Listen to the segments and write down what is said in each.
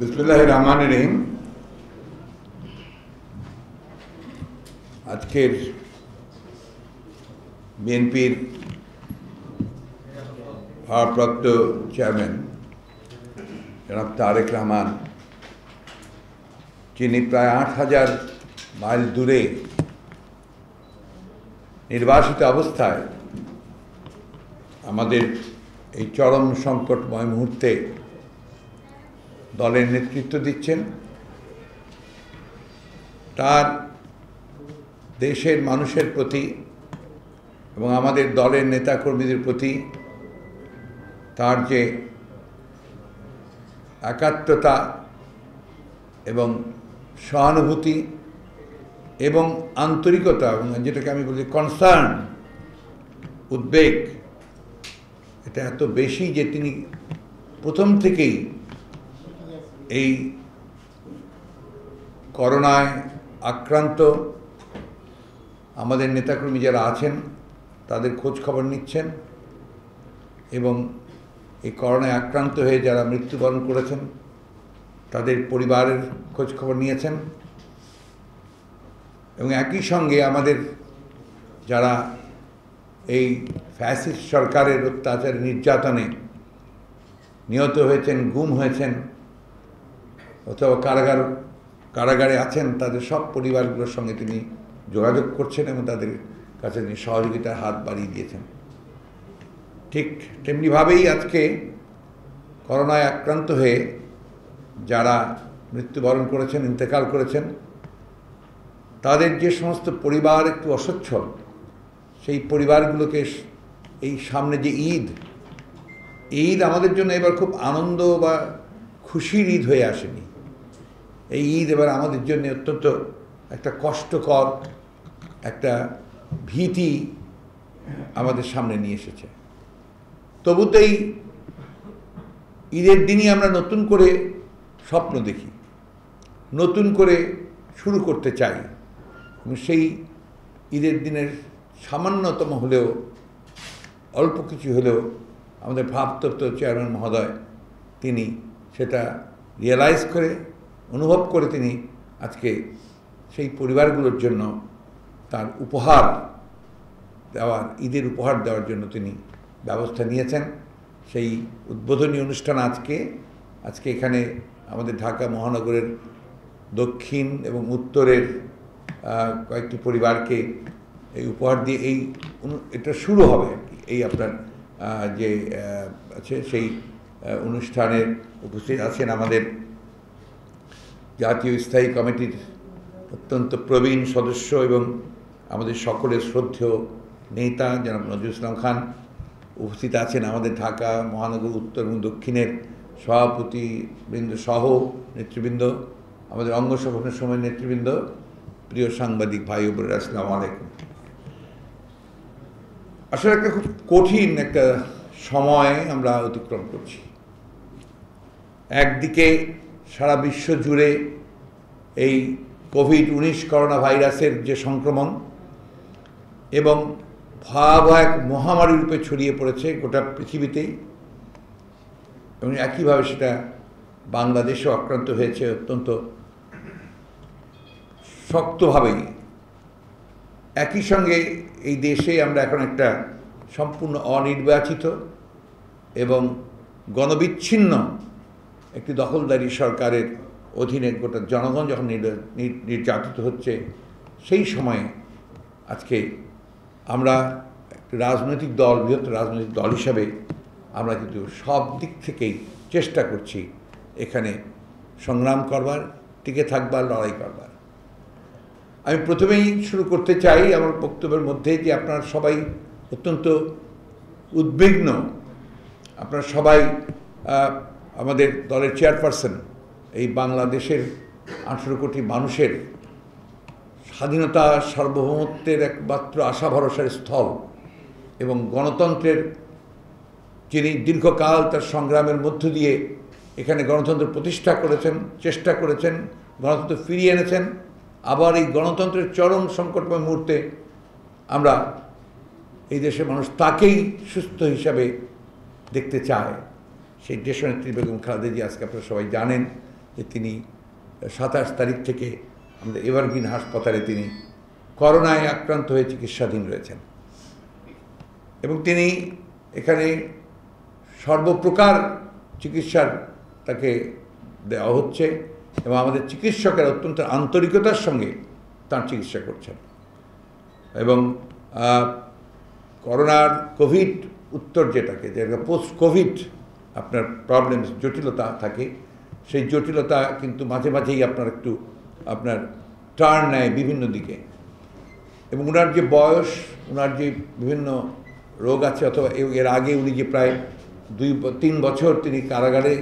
বিসমুল্লাহ রহমান রহিম। আজকের বিএনপির ভারপ্রাপ্ত চেয়ারম্যান জনাব তারেক রহমান, যিনি প্রায় আট হাজার মাইল দূরে নির্বাসিত অবস্থায় আমাদের এই চরম সংকটময় মুহূর্তে দলের নেতৃত্ব দিচ্ছেন। তার দেশের মানুষের প্রতি এবং আমাদের দলের নেতাকর্মীদের প্রতি তার যে একাত্মতা এবং সহানুভূতি এবং আন্তরিকতা এবং যেটাকে আমি বলি কনসার্ন উদ্বেগ, এটা এত বেশি যে তিনি প্রথম থেকেই এই করোনায় আক্রান্ত আমাদের নেতাকর্মী যারা আছেন, তাদের খোঁজ খবর নিচ্ছেন এবং এই করোনায় আক্রান্ত হয়ে যারা মৃত্যুবরণ করেছেন, তাদের পরিবারের খোঁজ খবর নিয়েছেন এবং একই সঙ্গে আমাদের যারা এই ফ্যাসিস্ট সরকারের অত্যাচার নির্যাতনে নিহত হয়েছেন, গুম হয়েছেন অথবা কারাগার, কারাগারে আছেন, তাদের সব পরিবারগুলোর সঙ্গে তিনি যোগাযোগ করছেন এবং তাদের কাছে তিনি সহযোগিতার হাত বাড়িয়ে দিয়েছেন। ঠিক তেমনিভাবেই আজকে করোনায় আক্রান্ত হয়ে যারা মৃত্যুবরণ করেছেন, ইন্তেকাল করেছেন, তাদের যে সমস্ত পরিবার একটু অসচ্ছল, সেই পরিবারগুলোকে এই সামনে যে ঈদ ঈদ আমাদের জন্য এবার খুব আনন্দ বা খুশির ঈদ হয়ে আসেনি। এই ঈদ এবার আমাদের জন্য অত্যন্ত একটা কষ্টকর, একটা ভীতি আমাদের সামনে নিয়ে এসেছে। তবুতেই ঈদের দিনই আমরা নতুন করে স্বপ্ন দেখি, নতুন করে শুরু করতে চাই। সেই ঈদের দিনের সামান্যতম হলেও, অল্প কিছু হলেও আমাদের ভাবতত্ত্ব চেয়ারম্যান মহোদয়, তিনি সেটা রিয়েলাইজ করে অনুভব করে তিনি আজকে সেই পরিবারগুলোর জন্য তার উপহার দেওয়ার, ঈদের উপহার দেওয়ার জন্য তিনি ব্যবস্থা নিয়েছেন। সেই উদ্বোধনী অনুষ্ঠান আজকে আজকে এখানে আমাদের ঢাকা মহানগরের দক্ষিণ এবং উত্তরের কয়েকটি পরিবারকে এই উপহার দিয়ে এই এটা শুরু হবে এই আপনার যে আছে সেই অনুষ্ঠানের উপস্থিত আছেন আমাদের জাতীয় স্থায়ী কমিটির অত্যন্ত প্রবীণ সদস্য এবং আমাদের সকলের শ্রদ্ধেয় নেতা জনাব নজরুল ইসলাম খান উপস্থিত আছেন আমাদের ঢাকা মহানগর উত্তর এবং দক্ষিণের সভাপতিবৃন্দ সহ নেতৃবৃন্দ, আমাদের অঙ্গ সংগঠনের সময় নেতৃবৃন্দ, প্রিয় সাংবাদিক ভাই বোনের, আসসালামু আলাইকুম। আসলে একটা খুব কঠিন একটা সময় আমরা অতিক্রম করছি। একদিকে সারা বিশ্ব জুড়ে এই কোভিড উনিশ করোনা ভাইরাসের যে সংক্রমণ এবং ভয়াবহ এক মহামারী রূপে ছড়িয়ে পড়েছে গোটা পৃথিবীতেই এবং একইভাবে সেটা বাংলাদেশেও আক্রান্ত হয়েছে অত্যন্ত শক্তভাবেই। একই সঙ্গে এই দেশে আমরা এখন একটা সম্পূর্ণ অনির্বাচিত এবং গণবিচ্ছিন্ন একটি দখলদারি সরকারের অধীনে গোটা জনগণ যখন নির্যাতিত হচ্ছে, সেই সময়ে আজকে আমরা রাজনৈতিক দল, বৃহত্তর রাজনৈতিক দল হিসাবে আমরা কিন্তু সব দিক থেকেই চেষ্টা করছি এখানে সংগ্রাম করবার, টিকে থাকবার, লড়াই করবার। আমি প্রথমেই শুরু করতে চাই আমার বক্তব্যের মধ্যে যে আপনারা সবাই অত্যন্ত উদ্বিগ্ন। আপনারা সবাই আমাদের দলের চেয়ারপারসন, এই বাংলাদেশের আঠেরো কোটি মানুষের স্বাধীনতা সার্বভৌমত্বের একমাত্র আশা ভরসার স্থল এবং গণতন্ত্রের যিনি দীর্ঘকাল তার সংগ্রামের মধ্য দিয়ে এখানে গণতন্ত্র প্রতিষ্ঠা করেছেন, চেষ্টা করেছেন, গণতন্ত্র ফিরিয়ে এনেছেন, আবার এই গণতন্ত্রের চরম সংকটময় মুহূর্তে আমরা এই দেশের মানুষ তাকেই সুস্থ হিসাবে দেখতে চায় সেই দেশনেত্রী বেগম খালেদা জি আজকে আপনারা সবাই জানেন যে তিনি সাতাশ তারিখ থেকে আমাদের এভারগ্রিন হাসপাতালে তিনি করোনায় আক্রান্ত হয়ে চিকিৎসাধীন রয়েছেন। এবং তিনি এখানে সর্বপ্রকার চিকিৎসার তাকে দেওয়া হচ্ছে এবং আমাদের চিকিৎসকেরা অত্যন্ত আন্তরিকতার সঙ্গে তার চিকিৎসা করছেন। এবং করোনার কোভিড উত্তর যেটাকে যে পোস্ট কোভিড আপনার প্রবলেম জটিলতা থাকে, সেই জটিলতা কিন্তু মাঝে মাঝেই আপনার একটু, আপনার টার্ন নেয় বিভিন্ন দিকে। এবং ওনার যে বয়স ওনার যে বিভিন্ন রোগ আছে, অথবা এর আগে উনি যে প্রায় দুই তিন বছর তিনি কারাগারে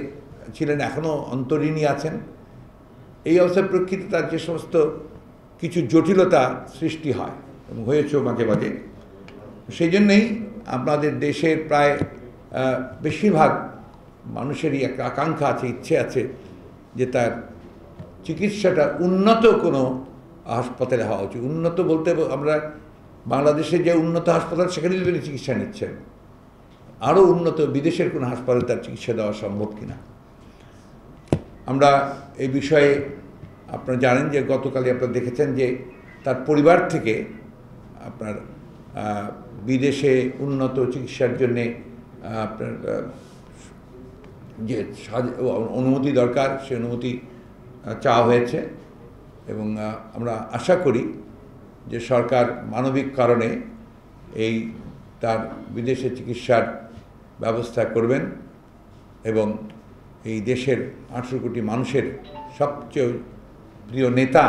ছিলেন এখনও অন্তরীণী আছেন, এই অবস্থার প্রেক্ষিতে তার যে সমস্ত কিছু জটিলতা সৃষ্টি হয় এবং হয়েছেও মাঝে মাঝে। সেই জন্যেই আপনাদের দেশের প্রায় বেশিরভাগ মানুষেরই একটা আকাঙ্ক্ষা আছে, ইচ্ছে আছে যে তার চিকিৎসাটা উন্নত কোনো হাসপাতালে হওয়া উচিত। উন্নত বলতে আমরা বাংলাদেশে যে উন্নত হাসপাতাল, সেখানেই তিনি চিকিৎসা নিচ্ছেন, আরও উন্নত বিদেশের কোনো হাসপাতালে তার চিকিৎসা দেওয়া সম্ভব কিনা? আমরা এই বিষয়ে আপনারা জানেন যে গতকালই আপনারা দেখেছেন যে তার পরিবার থেকে আপনার বিদেশে উন্নত চিকিৎসার জন্যে আপনার যে অনুমতি দরকার, সে অনুমতি চাওয়া হয়েছে এবং আমরা আশা করি যে সরকার মানবিক কারণে এই তার বিদেশে চিকিৎসার ব্যবস্থা করবেন এবং এই দেশের আঠেরো কোটি মানুষের সবচেয়ে প্রিয় নেতা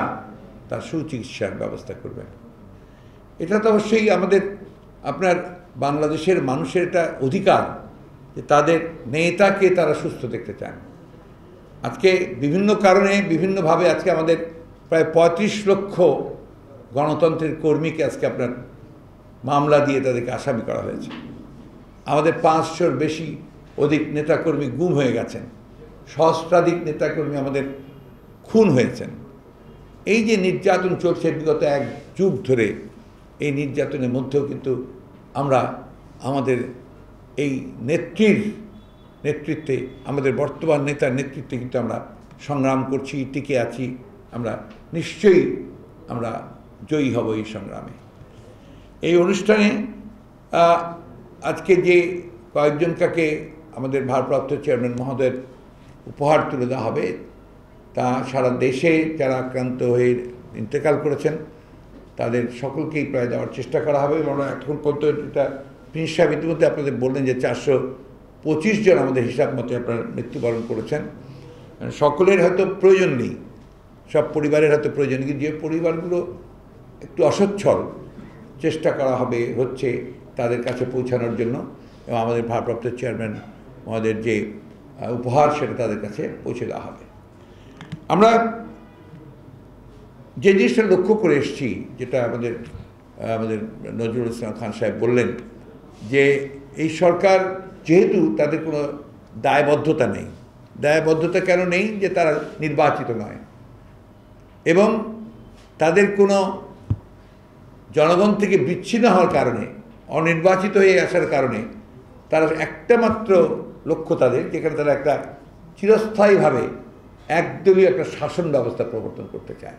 তার সুচিকিৎসার ব্যবস্থা করবেন। এটা তো অবশ্যই আমাদের, আপনার বাংলাদেশের মানুষের এটা অধিকার। যে তাদের নেতাকে তারা সুস্থ দেখতে চান। আজকে বিভিন্ন কারণে, বিভিন্নভাবে আজকে আমাদের প্রায় পঁয়ত্রিশ লক্ষ গণতন্ত্রের কর্মীকে আজকে আপনার মামলা দিয়ে তাদেরকে আসামি করা হয়েছে। আমাদের পাঁচশোর বেশি অধিক নেতাকর্মী গুম হয়ে গেছেন। সহস্রাধিক নেতাকর্মী আমাদের খুন হয়েছেন। এই যে নির্যাতন চলছে বিগত এক যুগ ধরে, এই নির্যাতনের মধ্যেও কিন্তু আমরা আমাদের এই নেত্রীর নেতৃত্বে, আমাদের বর্তমান নেতার নেতৃত্বে কিন্তু আমরা সংগ্রাম করছি, টিকে আছি। আমরা নিশ্চয়ই আমরা জয়ী হব এই সংগ্রামে। এই অনুষ্ঠানে আজকে যে কয়েকজনকে আমাদের ভারপ্রাপ্ত চেয়ারম্যান মহোদয়ের উপহার তুলে দেওয়া হবে, তা সারা দেশে যারা আক্রান্ত হয়ে ইন্তেকাল করেছেন, তাদের সকলকেই প্রায় দেওয়ার চেষ্টা করা হবে এবং এখন পর্যন্ত এটা প্রিন্স সাহেব ইতিমধ্যে আপনাদের বললেন যে চারশো পঁচিশ জন আমাদের হিসাব মতে আপনারা মৃত্যুবরণ করেছেন। সকলের হয়তো প্রয়োজন নেই। সব পরিবারের হয়তো প্রয়োজন কিন্তু যে পরিবারগুলো একটু অসচ্ছল চেষ্টা করা হবে, হচ্ছে তাদের কাছে পৌঁছানোর জন্য এবং আমাদের ভারপ্রাপ্ত চেয়ারম্যান আমাদের যে উপহার সেটা তাদের কাছে পৌঁছে দেওয়া হবে। আমরা যে জিনিসটা লক্ষ্য করে এসছি, যেটা আমাদের আমাদের নজরুল ইসলাম খান সাহেব বললেন যে এই সরকার যেহেতু তাদের কোনো দায়বদ্ধতা নেই, দায়বদ্ধতা কেন নেই যে তারা নির্বাচিত নয়? এবং তাদের কোনো জনগণ থেকে বিচ্ছিন্ন হওয়ার কারণে, অনির্বাচিত হয়ে আসার কারণে তারা একটা মাত্র লক্ষ্য তাদের, যেখানে তারা একটা চিরস্থায়ীভাবে একদলীয় একটা শাসন ব্যবস্থা প্রবর্তন করতে চায়।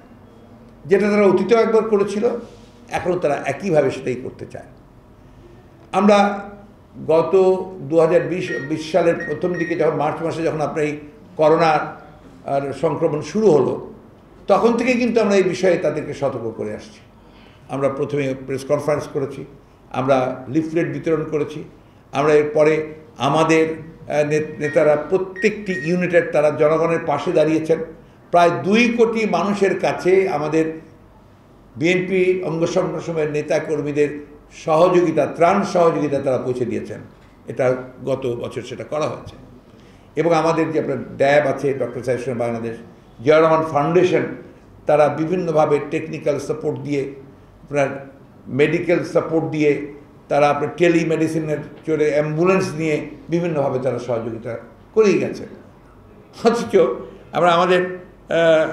যেটা তারা অতীতেও একবার করেছিল, এখনও তারা একইভাবে সেটাই করতে চায়। আমরা গত দু বিশ সালের প্রথম দিকে যখন মার্চ মাসে যখন আপনার এই করোনার সংক্রমণ শুরু হলো, তখন থেকে কিন্তু আমরা এই বিষয়ে তাদেরকে সতর্ক করে আসছি। আমরা প্রথমে প্রেস কনফারেন্স করেছি, আমরা লিফলেট বিতরণ করেছি, আমরা এরপরে আমাদের নেতারা প্রত্যেকটি ইউনিটের তারা জনগণের পাশে দাঁড়িয়েছেন। প্রায় দুই কোটি মানুষের কাছে আমাদের বিএনপি অঙ্গ সংগঠনের নেতা কর্মীদের সহযোগিতা, ত্রাণ সহযোগিতা তারা পৌঁছে দিয়েছেন। এটা গত বছর সেটা করা হয়েছে। এবং আমাদের যে আপনার ড্যাব আছে, ডক্টর সাহেব বাংলাদেশ জিয়া ফাউন্ডেশন, তারা বিভিন্নভাবে টেকনিক্যাল সাপোর্ট দিয়ে, আপনার মেডিকেল সাপোর্ট দিয়ে, তারা আপনার টেলিমেডিসিনের চলে অ্যাম্বুলেন্স নিয়ে বিভিন্নভাবে তারা সহযোগিতা করেই গেছে। অথচ আমরা আমাদের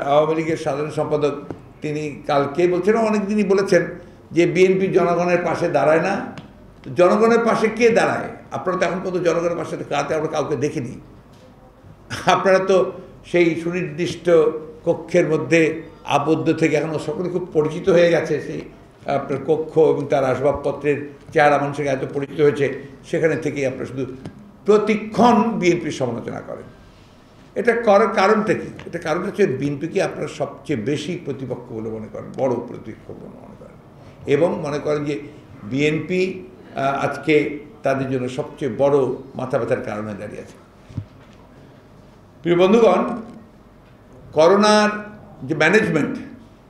আওয়ামী লীগের সাধারণ সম্পাদক, তিনি কালকে বলছেন, অনেক দিনই বলেছেন যে বিএনপি জনগণের পাশে দাঁড়ায় না জনগণের পাশে কে দাঁড়ায়? আপনারা তো এখন পর্যন্ত জনগণের পাশে কাতে আমরা কাউকে দেখিনি। আপনারা তো সেই সুনির্দিষ্ট কক্ষের মধ্যে আবদ্ধ থেকে এখনও সকলে খুব পরিচিত হয়ে গেছে, সেই আপনার কক্ষ এবং তার আসবাবপত্রের চেহারা মানুষের এত পরিচিত হয়েছে, সেখানে থেকেই আপনার শুধু প্রতিক্ষণ বিএনপির সমালোচনা করেন। এটা করার কারণটা কি? এটা কারণ হচ্ছে বিএনপিকে আপনারা সবচেয়ে বেশি প্রতিপক্ষ বলে মনে করেন? বড় প্রতিপক্ষ বলে মনে করেন? এবং মনে করেন যে বিএনপি আজকে তাদের জন্য সবচেয়ে বড় মাথা ব্যথার কারণে দাঁড়িয়েছে প্রিয় বন্ধুগণ, করোনার যে ম্যানেজমেন্ট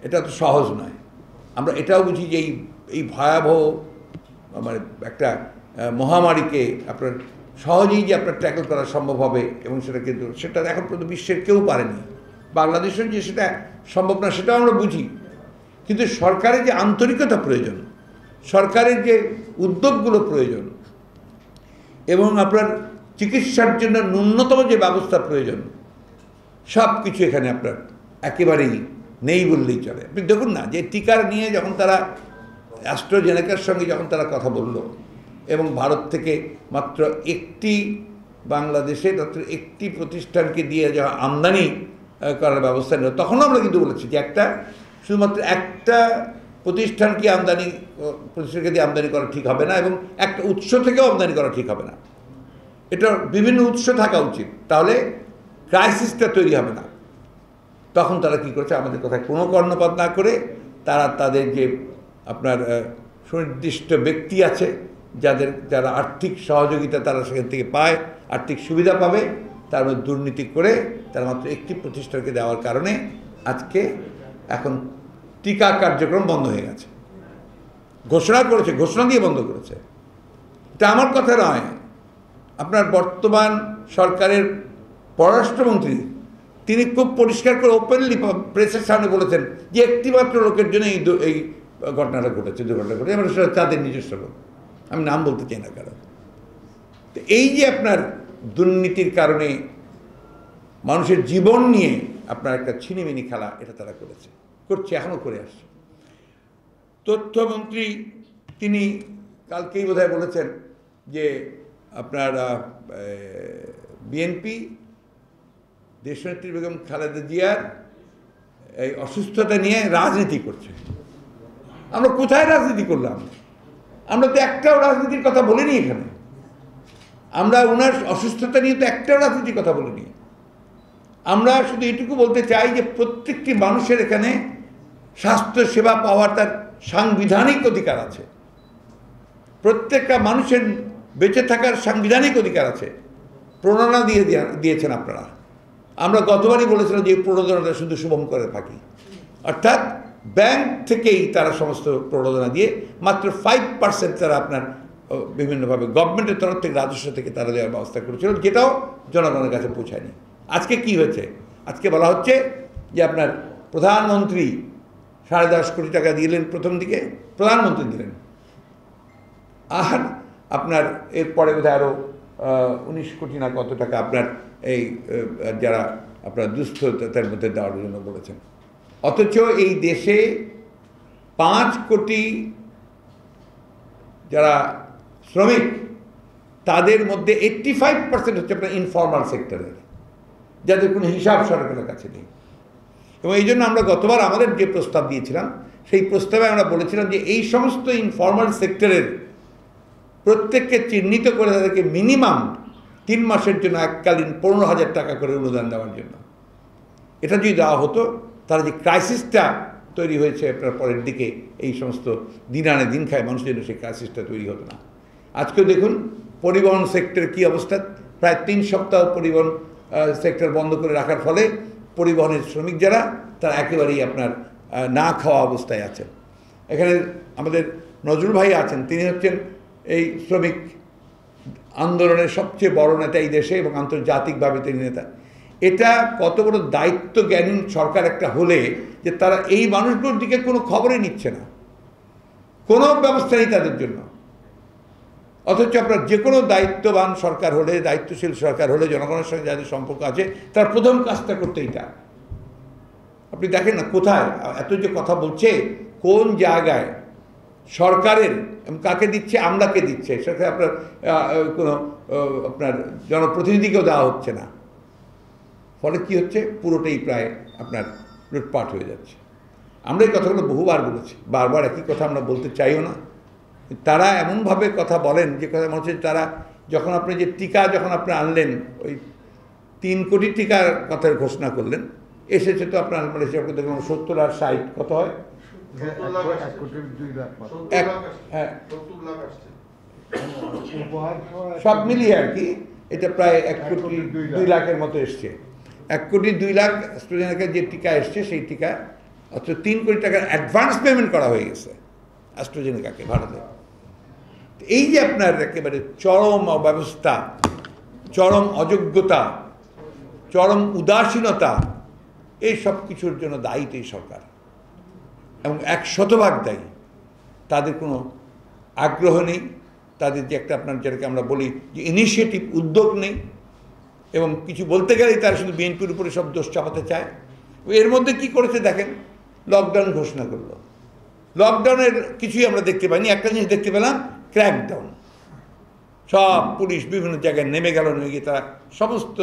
এটা তো সহজ নয়। আমরা এটাও বুঝি যে এই এই ভয়াবহ মানে একটা মহামারীকে আপনার সহজেই যে আপনার ট্যাকল করা সম্ভব হবে এবং সেটা কিন্তু, সেটা এখন পর্যন্ত বিশ্বের কেউ পারেনি। বাংলাদেশের যে সেটা সম্ভব না, সেটাও আমরা বুঝি। কিন্তু সরকারের যে আন্তরিকতা প্রয়োজন, সরকারের যে উদ্যোগগুলো প্রয়োজন, এবং আপনার চিকিৎসার জন্য ন্যূনতম যে ব্যবস্থা প্রয়োজন সব কিছু এখানে আপনার একেবারেই নেই বললেই চলে। আপনি দেখুন না, যে টিকার নিয়ে যখন তারা অ্যাস্ট্রোজেনেকার সঙ্গে যখন তারা কথা বলল, এবং ভারত থেকে মাত্র একটি বাংলাদেশে মাত্র একটি প্রতিষ্ঠানকে দিয়ে যা আমদানি করার ব্যবস্থা নিল, তখনও আমরা কিন্তু বলেছি যে একটা শুধুমাত্র একটা প্রতিষ্ঠানকে আমদানি, প্রতিষ্ঠানকে দিয়ে আমদানি করা ঠিক হবে না এবং একটা উৎস থেকেও আমদানি করা ঠিক হবে না। এটা বিভিন্ন উৎস থাকা উচিত। তাহলে ক্রাইসিসটা তৈরি হবে না। তখন তারা কি করেছে? আমাদের কথায় কোনো কর্ণপাত না করে তারা তাদের যে আপনার সুনির্দিষ্ট ব্যক্তি আছে, যাদের, যারা আর্থিক সহযোগিতা তারা সেখান থেকে পায়, আর্থিক সুবিধা পাবে, তার মধ্যে দুর্নীতি করে তারা মাত্র একটি প্রতিষ্ঠানকে দেওয়ার কারণে আজকে এখন টিকা কার্যক্রম বন্ধ হয়ে গেছে। ঘোষণা করেছে, ঘোষণা দিয়ে বন্ধ করেছে। এটা আমার কথা নয়। আপনার বর্তমান সরকারের পররাষ্ট্রমন্ত্রী, তিনি খুব পরিষ্কার করে ওপেনলি প্রেসের সামনে বলেছেন যে একটিমাত্র লোকের জন্য এই এই ঘটনাটা ঘটেছে, দুর্ঘটনা ঘটেছে। এবার সেটা তাদের নিজস্ব লোক। আমি নাম বলতে চাই না কারণ তো এই যে আপনার দুর্নীতির কারণে মানুষের জীবন নিয়ে আপনার একটা ছিনিমিনি খেলা এটা তারা করেছে, করছে এখনও করে আসছে। তথ্যমন্ত্রী তিনি কালকেই বোধহয় বলেছেন যে আপনার বিএনপি, দেশনেত্রী বেগম খালেদা জিয়ার এই অসুস্থতা নিয়ে রাজনীতি করছে। আমরা কোথায় রাজনীতি করলাম? আমরা তো একটাও রাজনীতির কথা বলিনি এখানে। আমরা ওনার অসুস্থতা নিয়ে তো একটাও রাজনীতির কথা বলিনি। আমরা শুধু এটুকু বলতে চাই যে প্রত্যেকটি মানুষের এখানে স্বাস্থ্য সেবা পাওয়ার তার সাংবিধানিক অধিকার আছে। প্রত্যেকটা মানুষের বেঁচে থাকার সাংবিধানিক অধিকার আছে। প্রণনা দিয়ে দিয়েছেন আপনারা। আমরা গতবারই বলেছিলাম যে এই প্রণোদনাটা শুধু শুভম করে থাকি। অর্থাৎ ব্যাংক থেকেই তারা সমস্ত প্রণোদনা দিয়ে মাত্র ফাইভ পার্সেন্ট তারা আপনার বিভিন্নভাবে গভর্নমেন্টের তরফ থেকে, রাজস্ব থেকে তারা দেওয়ার ব্যবস্থা করেছিল, যেটাও জনগণের কাছে পৌঁছায়নি। আজকে কি হয়েছে? আজকে বলা হচ্ছে যে আপনার প্রধানমন্ত্রী সাড়ে দশ কোটি টাকা দিলেন প্রথম দিকে, প্রধানমন্ত্রী দিলেন। আর আপনার এরপরে বোধহয় আরও উনিশ কোটি না কত টাকা আপনার এই যারা আপনার দুস্থ দুস্থতার মধ্যে দেওয়ার জন্য বলেছেন। অথচ এই দেশে পাঁচ কোটি যারা শ্রমিক, তাদের মধ্যে এইট্টি ফাইভ পার্সেন্ট হচ্ছে আপনার ইনফর্মাল সেক্টরের যাদের কোনো হিসাব সরকারের কাছে নেই। এবং এই জন্য আমরা গতবার আমাদের যে প্রস্তাব দিয়েছিলাম, সেই প্রস্তাবে আমরা বলেছিলাম যে এই সমস্ত ইনফর্মাল সেক্টরের প্রত্যেককে চিহ্নিত করে তাদেরকে মিনিমাম তিন মাসের জন্য এককালীন পনেরো হাজার টাকা করে অনুদান দেওয়ার জন্য। এটা যদি দেওয়া হতো তারা যে ক্রাইসিসটা তৈরি হয়েছে আপনার পরের দিকে, এই সমস্ত দিন আনে দিন খায় মানুষের জন্য সেই ক্রাইসিসটা তৈরি হতো না। আজকেও দেখুন, পরিবহন সেক্টর কী অবস্থা? প্রায় তিন সপ্তাহ পরিবহন সেক্টর বন্ধ করে রাখার ফলে পরিবহনের শ্রমিক যারা, তারা একেবারেই আপনার না খাওয়া অবস্থায় আছেন। এখানে আমাদের নজরুল ভাই আছেন, তিনি হচ্ছেন এই শ্রমিক আন্দোলনের সবচেয়ে বড় নেতা এই দেশে এবং আন্তর্জাতিকভাবে তিনি নেতা। এটা কত বড় দায়িত্ব জ্ঞানী সরকার একটা হলে যে তারা এই মানুষগুলোর দিকে কোনো খবরই নিচ্ছে না। কোনো ব্যবস্থা নেই তাদের জন্য। অথচ আপনার যে কোনো দায়িত্ববান সরকার হলে, দায়িত্বশীল সরকার হলে, জনগণের সঙ্গে যাদের সম্পর্ক আছে, তার প্রথম কাজটা করতে এটা। আপনি দেখেন না কোথায়, এত যে কথা বলছে, কোন জায়গায় সরকারের কাকে দিচ্ছে, আমলাকে দিচ্ছে সেখানে আপনার কোনো আপনার জনপ্রতিনিধিকেও দেওয়া হচ্ছে না। ফলে কি হচ্ছে? পুরোটাই প্রায় আপনার লুটপাট হয়ে যাচ্ছে। আমরা এই কথাগুলো বহুবার বলেছি, বারবার একই কথা আমরা বলতে চাইও না। তারা এমনভাবে কথা বলেন যে কথা মনে হচ্ছে তারা যখন আপনি যে টিকা যখন আপনি আনলেন, ওই তিন কোটি টিকার কথার ঘোষণা করলেন, এসেছে তো আপনার মানে হিসাব দেখলাম সত্তর আর ষাট, কত হয়। হ্যাঁ। সব মিলিয়ে আর কি, এটা প্রায় এক কোটি দুই লাখের মতো এসছে। এক কোটি দুই লাখ স্টুডেন্টের যে টিকা এসছে, সেই টিকা অথচ তিন কোটি টাকার অ্যাডভান্স পেমেন্ট করা হয়ে গেছে অ্যাস্ট্রোজেনিকাকে ভারতে। এই যে আপনার একেবারে চরম অব্যবস্থা, চরম অযোগ্যতা, চরম উদাসীনতা, এই সব কিছুর জন্য দায়ী এই সরকার। এবং এক শতভাগ দায়ী। তাদের কোনো আগ্রহ নেই। তাদের যে একটা আপনার যেটাকে আমরা বলি যে ইনিশিয়েটিভ উদ্যোগ নেই। এবং কিছু বলতে গেলেই তারা শুধু বিএনপির উপরে সব দোষ চাপাতে চায়। এর মধ্যে কি করেছে দেখেন? লকডাউন ঘোষণা করল। লকডাউনের কিছুই আমরা দেখতে পাইনি। একটা জিনিস দেখতে পেলাম ক্র্যাকডাউন সব পুলিশ বিভিন্ন জায়গায় নেমে গেল, নেমে তারা সমস্ত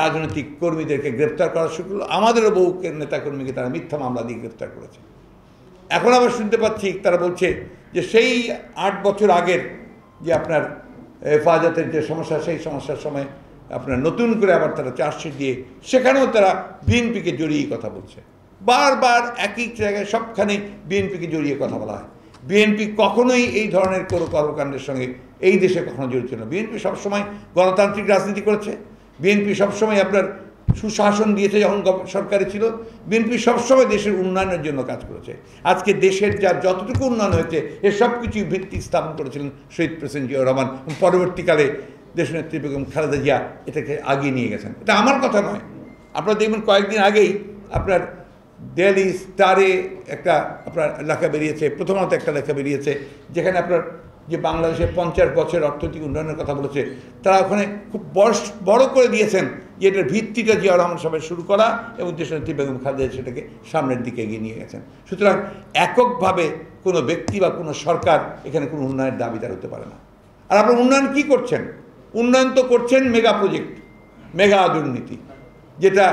রাজনৈতিক কর্মীদেরকে গ্রেপ্তার করা শুরু করল। আমাদেরও বহু নেতাকর্মীকে তারা মিথ্যা মামলা দিয়ে গ্রেপ্তার করেছে। এখন আবার শুনতে পাচ্ছি, তারা বলছে যে সেই আট বছর আগের যে আপনার হেফাজতের যে সমস্যা, সেই সমস্যার সময় আপনার নতুন করে আবার তারা চার্জশিট দিয়ে সেখানেও তারা বিএনপিকে জড়িয়ে কথা বলছে। বারবার একই জায়গায় সবখানে বিএনপিকে জড়িয়ে কথা বলা হয়। বিএনপি কখনোই এই ধরনের কোনো কর্মকাণ্ডের সঙ্গে এই দেশে কখনো জড়িত না। বিএনপি সবসময় গণতান্ত্রিক রাজনীতি করেছে। বিএনপি সবসময় আপনার সুশাসন দিয়েছে যখন সরকারে ছিল। বিএনপি সবসময় দেশের উন্নয়নের জন্য কাজ করেছে। আজকে দেশের যা যতটুকু উন্নয়ন হয়েছে, এর সব কিছুই ভিত্তি স্থাপন করেছিলেন শহীদ প্রেসিডেন্ট জিয়াউর রহমান। পরবর্তীকালে দেশনেত্রী বেগম খালেদা জিয়া এটাকে আগিয়ে নিয়ে গেছেন। এটা আমার কথা নয়। আপনারা দেখবেন কয়েকদিন আগেই আপনার ডেলি স্টারে একটা আপনার লেখা বেরিয়েছে, প্রথমত একটা লেখা বেরিয়েছে, যেখানে আপনার যে বাংলাদেশের পঞ্চাশ বছর অর্থনৈতিক উন্নয়নের কথা বলেছে, তারা ওখানে খুব বড় বড় করে দিয়েছেন যে এটার ভিত্তিটা জিয়া রহমান সাহেব শুরু করা এবং দেশনেত্রী বেগম খালেদা সেটাকে সামনের দিকে এগিয়ে নিয়ে গেছেন। সুতরাং এককভাবে কোনো ব্যক্তি বা কোনো সরকার এখানে কোনো উন্নয়নের দাবিদার হতে পারে না। আর আপনার উন্নয়ন কি করছেন? উন্নয়ন তো করছেন মেগা প্রজেক্ট, মেগা দুর্নীতি, যেটা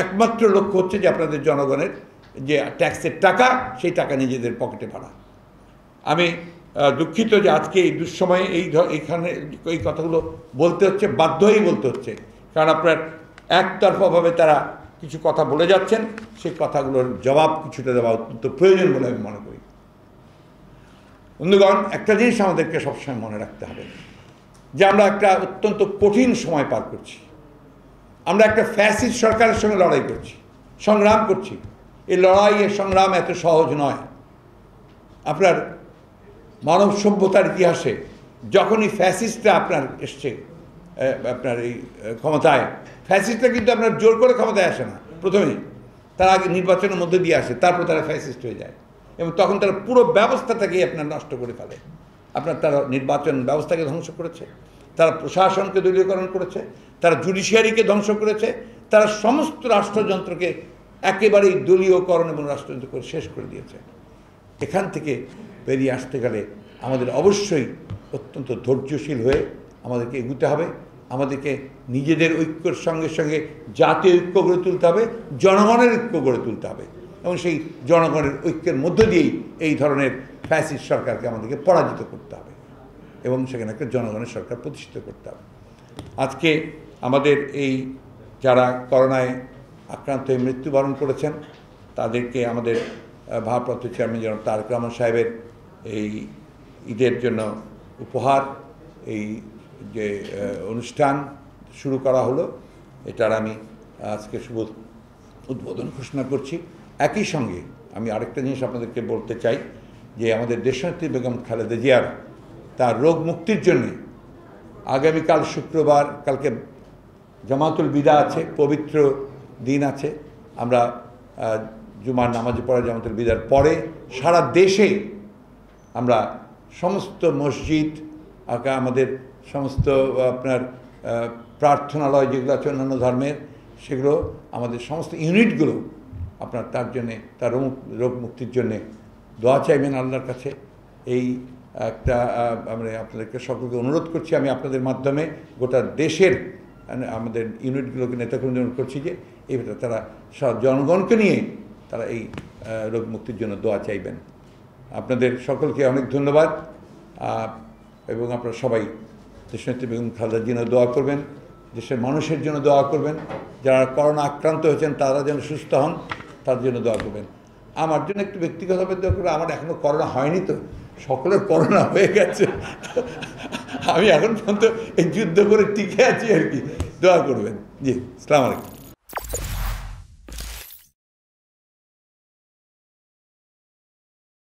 একমাত্র লক্ষ্য হচ্ছে যে আপনাদের জনগণের যে ট্যাক্সের টাকা, সেই টাকা নিজেদের পকেটে ভাড়া আমি দুঃখিত যে আজকে এই দুঃসময়ে এই এইখানে এই কথাগুলো বলতে হচ্ছে, বাধ্য হয়েই বলতে হচ্ছে। কারণ আপনার একতরফাভাবে তারা কিছু কথা বলে যাচ্ছেন, সেই কথাগুলোর জবাব কিছুটা দেওয়া অত্যন্ত প্রয়োজন বলে আমি মনে করি। বন্ধুগণ, একটা জিনিস আমাদেরকে সবসময় মনে রাখতে হবে, যে আমরা একটা অত্যন্ত কঠিন সময় পার করছি। আমরা একটা ফ্যাসিস্ট সরকারের সঙ্গে লড়াই করছি, সংগ্রাম করছি। এই লড়াই এর সংগ্রাম এত সহজ নয়। আপনার মানব সভ্যতার ইতিহাসে যখনই ফ্যাসিস্টটা আপনার এসছে আপনার এই ক্ষমতায় ফ্যাসিস্টটা কিন্তু আপনার জোর করে ক্ষমতায় আসে না, প্রথমেই। তারা আগে নির্বাচনের মধ্যে দিয়ে আসে, তারপর তারা ফ্যাসিস্ট হয়ে যায়। এবং তখন তারা পুরো ব্যবস্থাটাকেই আপনার নষ্ট করে ফেলে। আপনার তারা নির্বাচন ব্যবস্থাকে ধ্বংস করেছে। তারা প্রশাসনকে দলীয়করণ করেছে, তারা জুডিশিয়ারিকে ধ্বংস করেছে, তারা সমস্ত রাষ্ট্রযন্ত্রকে একেবারেই দলীয়করণ এবং রাষ্ট্রযন্ত্র করে শেষ করে দিয়েছে। এখান থেকে বেরিয়ে আসতে গেলে আমাদের অবশ্যই অত্যন্ত ধৈর্যশীল হয়ে আমাদেরকে এগুতে হবে, আমাদেরকে নিজেদের ঐক্যর সঙ্গে সঙ্গে জাতীয় ঐক্য গড়ে তুলতে হবে, জনগণের ঐক্য গড়ে তুলতে হবে এবং সেই জনগণের ঐক্যের মধ্য দিয়েই এই ধরনের ফ্যাসিস্ট সরকারকে আমাদেরকে পরাজিত করতে হবে। এবং সেখানে একটা জনগণের সরকার প্রতিষ্ঠিত করতে হবে আজকে আমাদের এই যারা করোনায় আক্রান্ত হয়ে মৃত্যুবরণ করেছেন, তাদেরকে আমাদের ভারপ্রাপ্ত চেয়ারম্যান জনাব তারেক রহমান সাহেবের এই ঈদের জন্য উপহার, এই যে অনুষ্ঠান শুরু করা হলো, এটার আমি আজকে শুভ উদ্বোধন ঘোষণা করছি। একই সঙ্গে আমি আরেকটা জিনিস আপনাদেরকে বলতে চাই, যে আমাদের দেশনেত্রী বেগম খালেদা জিয়ার তার রোগ মুক্তির জন্যে আগামীকাল শুক্রবার, কালকে জামাতুল বিদা আছে, পবিত্র দিন আছে। আমরা জুমার নামাজে পড়া জামাতুল বিদার পরে সারা দেশে আমরা সমস্ত মসজিদ আমাদের সমস্ত আপনার প্রার্থনালয় যেগুলো আছে অন্যান্য ধর্মের, সেগুলো আমাদের সমস্ত ইউনিটগুলো আপনার তার জন্যে, তার রোগ মুক্তির জন্যে দোয়া চাইবেন আল্লাহর কাছে। এই একটা আমরা আপনাদেরকে সকলকে অনুরোধ করছি, আমি আপনাদের মাধ্যমে গোটা দেশের মানে আমাদের ইউনিটগুলোকে নেতাকর্মী করছি যে, এই তারা সব জনগণকে নিয়ে তারা এই রোগ মুক্তির জন্য দোয়া চাইবেন। আপনাদের সকলকে অনেক ধন্যবাদ। এবং আপনারা সবাই দেশনেত্রী বেগম খালেদার জন্য দোয়া করবেন, দেশের মানুষের জন্য দোয়া করবেন, যারা করোনা আক্রান্ত হয়েছেন তারা যেন সুস্থ হন তার জন্য দোয়া করবেন। আমার জন্য একটু ব্যক্তিগতভাবে দোয়া করবেন, আমার এখনও করোনা হয়নি তো। সকলের করোনা হয়ে গেছে। আমি এখন পর্যন্ত এই যুদ্ধ করে টিকে আছি আর কি। দোয়া করবেন। জি, সালাম আলাইকুম।